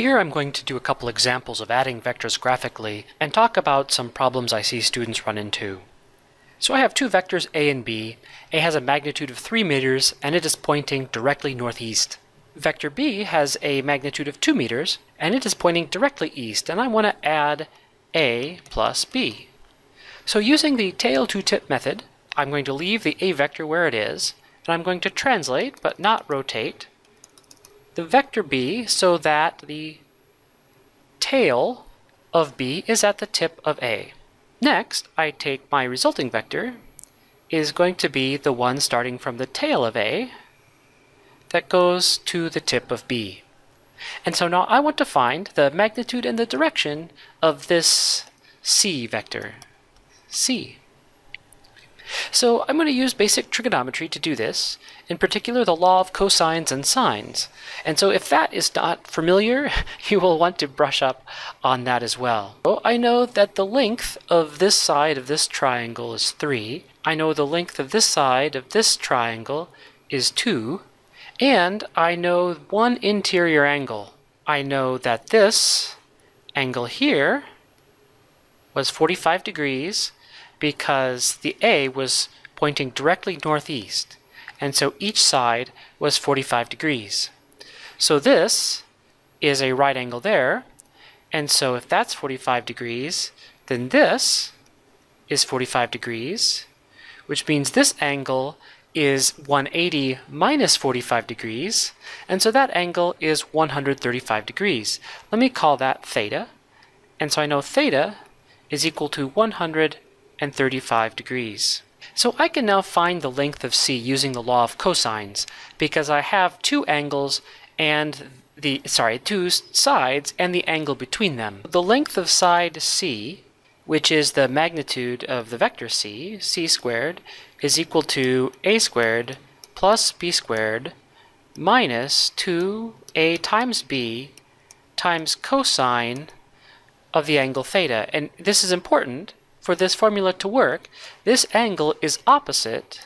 Here I'm going to do a couple examples of adding vectors graphically and talk about some problems I see students run into. So I have two vectors a and b. A has a magnitude of 3 meters and it is pointing directly northeast. Vector b has a magnitude of 2 meters and it is pointing directly east and I want to add a plus b. So using the tail to tip method, I'm going to leave the a vector where it is and I'm going to translate but not rotate the vector b so that the tail of b is at the tip of a. Next, I take my resulting vector is going to be the one starting from the tail of A that goes to the tip of B. And so now I want to find the magnitude and the direction of this C vector, C. So I'm going to use basic trigonometry to do this, in particular the law of cosines and sines. And so if that is not familiar, you will want to brush up on that as well. So I know that the length of this side of this triangle is 3. I know the length of this side of this triangle is 2. And I know one interior angle. I know that this angle here was 45 degrees because the A was pointing directly northeast, and so each side was 45 degrees. So this is a right angle there, and so if that's 45 degrees, then this is 45 degrees, which means this angle is 180 minus 45 degrees, and so that angle is 135 degrees. Let me call that theta, and so I know theta is equal to 100 and 35 degrees. So I can now find the length of C using the law of cosines because I have two angles and the sorry, two sides and the angle between them. The length of side C, which is the magnitude of the vector C, C squared, is equal to A squared plus B squared minus 2A times B times cosine of the angle theta. And this is important for this formula to work, this angle is opposite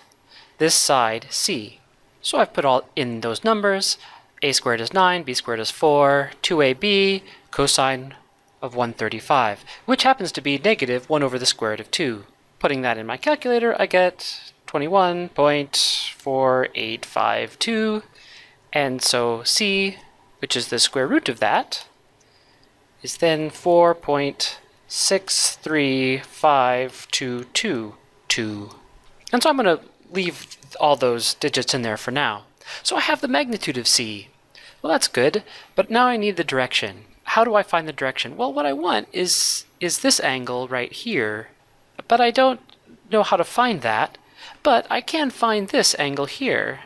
this side C. So I've put all in those numbers. a squared is 9, b squared is 4, 2ab cosine of 135, which happens to be negative 1 over the square root of 2. Putting that in my calculator, I get 21.4852, and so c, which is the square root of that, is then 4. 63522. And so I'm going to leave all those digits in there for now. So I have the magnitude of C. Well, that's good, but now I need the direction. How do I find the direction? Well, what I want is, is this angle right here, but I don't know how to find that, but I can find this angle here.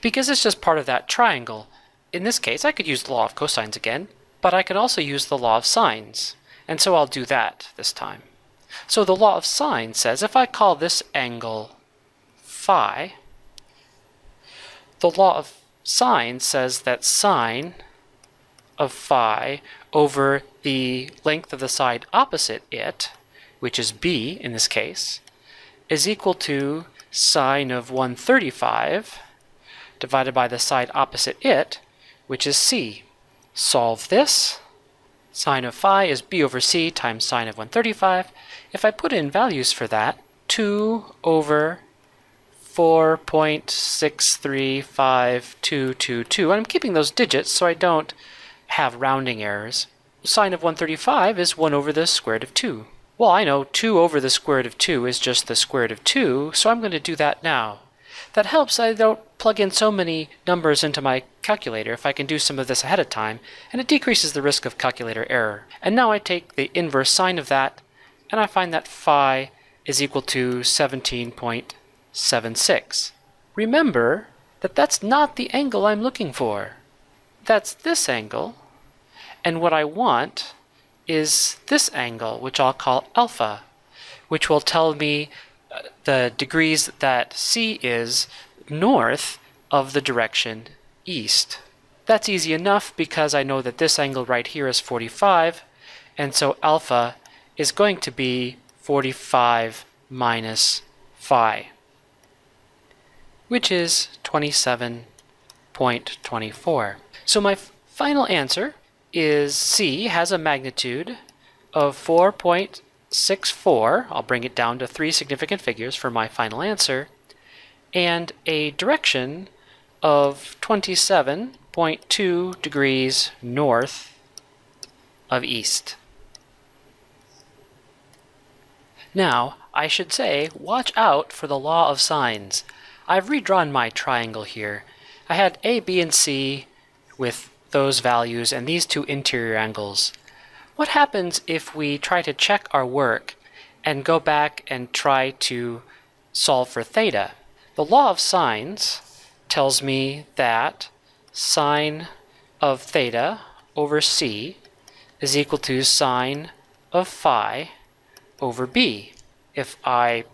Because it's just part of that triangle. In this case, I could use the law of cosines again. But I could also use the law of sines, and so I'll do that this time. So the law of sine says if I call this angle phi, the law of sine says that sine of phi over the length of the side opposite it, which is b in this case, is equal to sine of 135 divided by the side opposite it, which is c solve this. Sine of phi is b over c times sine of 135. If I put in values for that, 2 over 4.635222, and I'm keeping those digits so I don't have rounding errors. Sine of 135 is 1 over the square root of 2. Well, I know 2 over the square root of 2 is just the square root of 2, so I'm going to do that now. That helps I don't plug in so many numbers into my calculator if I can do some of this ahead of time, and it decreases the risk of calculator error. And now I take the inverse sine of that, and I find that phi is equal to 17.76. Remember that that's not the angle I'm looking for. That's this angle, and what I want is this angle, which I'll call alpha, which will tell me the degrees that C is north of the direction east. That's easy enough because I know that this angle right here is 45, and so alpha is going to be 45 minus phi, which is 27.24. So my final answer is C has a magnitude of 4.64. I'll bring it down to three significant figures for my final answer. And a direction of 27.2 degrees north of east. Now, I should say, watch out for the law of sines. I've redrawn my triangle here. I had A, B, and C with those values and these two interior angles. What happens if we try to check our work and go back and try to solve for theta? The law of sines tells me that sine of theta over c is equal to sine of phi over b. If I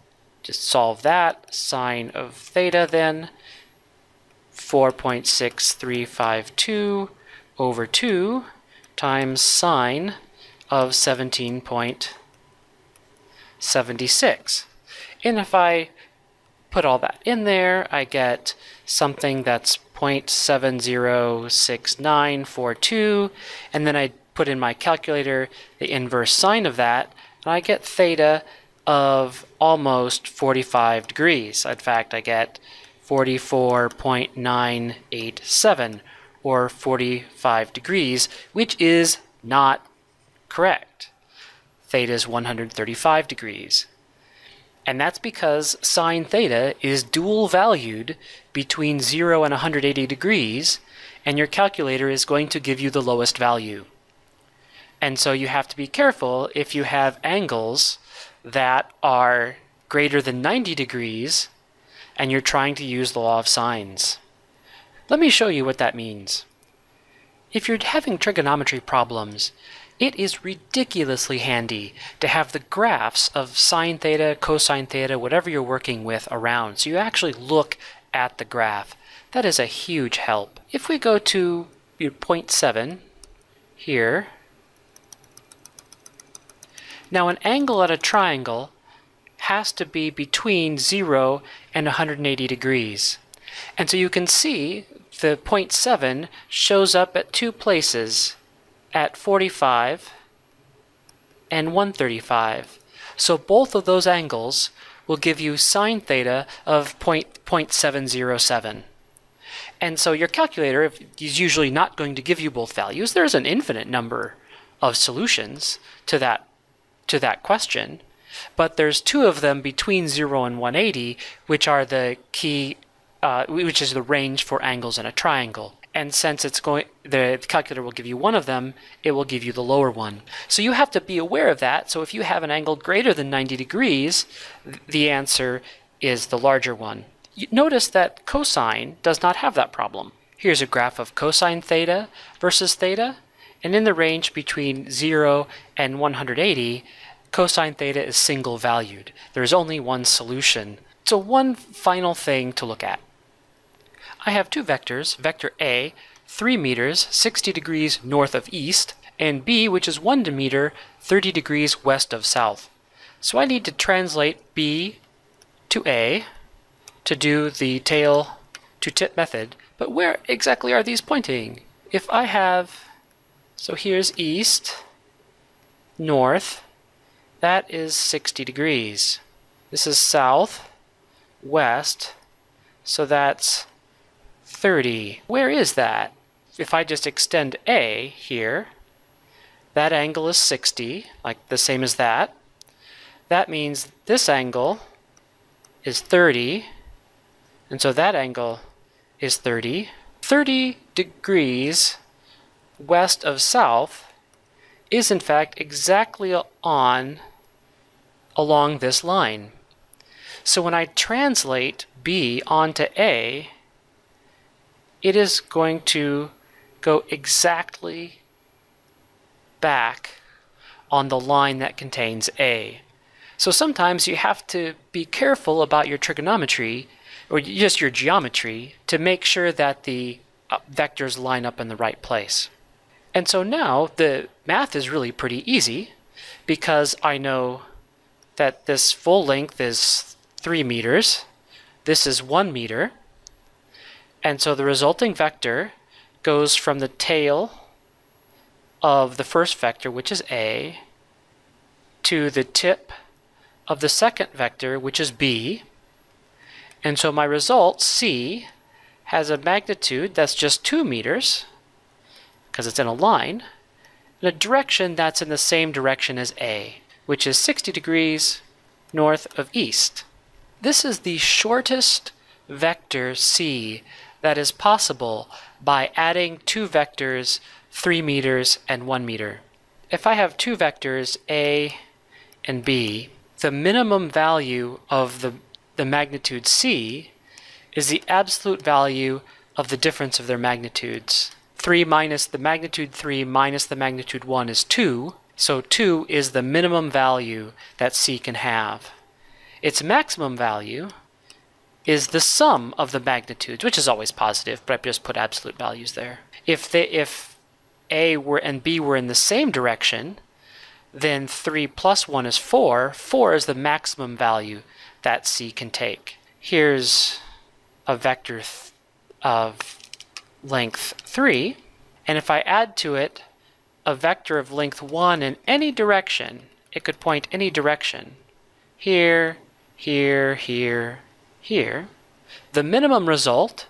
just solve that, sine of theta then 4.6352 over 2 times sine of 17.76. And if I put all that in there, I get something that's 0.706942, and then I put in my calculator the inverse sine of that, and I get theta of almost 45 degrees. In fact, I get 44.987 or 45 degrees, which is not correct. Theta is 135 degrees. And that's because sine theta is dual valued between 0 and 180 degrees, and your calculator is going to give you the lowest value. And so you have to be careful if you have angles that are greater than 90 degrees and you're trying to use the law of sines. Let me show you what that means. If you're having trigonometry problems, it is ridiculously handy to have the graphs of sine theta, cosine theta, whatever you're working with around, so you actually look at the graph. That is a huge help. If we go to point 7 here, now an angle at a triangle has to be between 0 and 180 degrees. And so you can see the point 7 shows up at two places at 45 and 135. So both of those angles will give you sine theta of 0.707. And so your calculator is usually not going to give you both values. There's an infinite number of solutions to that to that question, but there's two of them between 0 and 180, which are the key, uh, which is the range for angles in a triangle and since it's going the calculator will give you one of them it will give you the lower one. So you have to be aware of that. So if you have an angle greater than 90 degrees the answer is the larger one. Notice that cosine does not have that problem. Here's a graph of cosine theta versus theta and in the range between 0 and 180 cosine theta is single valued. There is only one solution. So one final thing to look at. I have two vectors, vector A, 3 meters, 60 degrees north of east, and B, which is 1 meter, 30 degrees west of south. So I need to translate B to A to do the tail to tip method, but where exactly are these pointing? If I have, so here's east, north, that is 60 degrees. This is south, west, so that's 30. Where is that? If I just extend A here, that angle is 60, like the same as that. That means this angle is 30, and so that angle is 30. 30 degrees west of south is in fact exactly on along this line. So when I translate B onto A, it is going to go exactly back on the line that contains A. So sometimes you have to be careful about your trigonometry or just your geometry to make sure that the uh, vectors line up in the right place. And so now the math is really pretty easy because I know that this full length is 3 meters, this is 1 meter, and so the resulting vector goes from the tail of the first vector, which is A, to the tip of the second vector, which is B. And so my result, C, has a magnitude that's just 2 meters, because it's in a line, and a direction that's in the same direction as A, which is 60 degrees north of east. This is the shortest vector C that is possible by adding two vectors 3 meters and 1 meter. If I have two vectors A and B, the minimum value of the, the magnitude C is the absolute value of the difference of their magnitudes. 3 minus the magnitude 3 minus the magnitude 1 is 2, so 2 is the minimum value that C can have. Its maximum value is the sum of the magnitudes, which is always positive, but I've just put absolute values there. If, they, if A were and B were in the same direction, then 3 plus 1 is 4. 4 is the maximum value that C can take. Here's a vector of length 3, and if I add to it a vector of length 1 in any direction, it could point any direction, here, here, here, here, the minimum result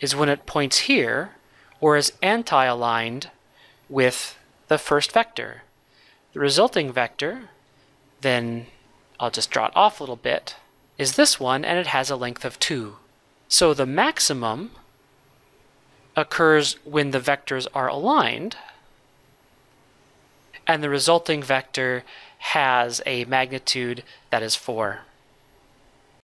is when it points here or is anti-aligned with the first vector. The resulting vector, then I'll just draw it off a little bit, is this one and it has a length of 2. So the maximum occurs when the vectors are aligned and the resulting vector has a magnitude that is 4.